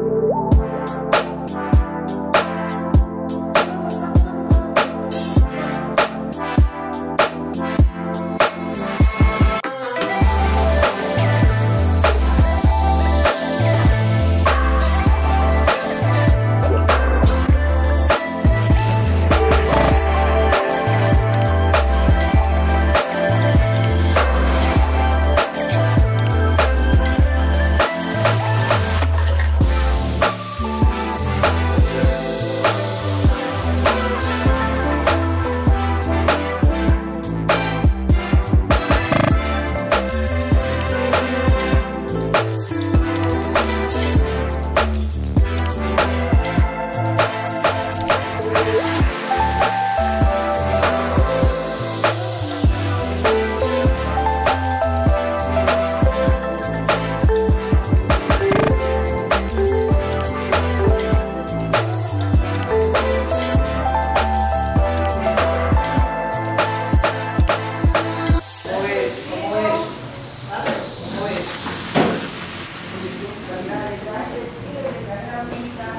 You. care face spirele care au venit la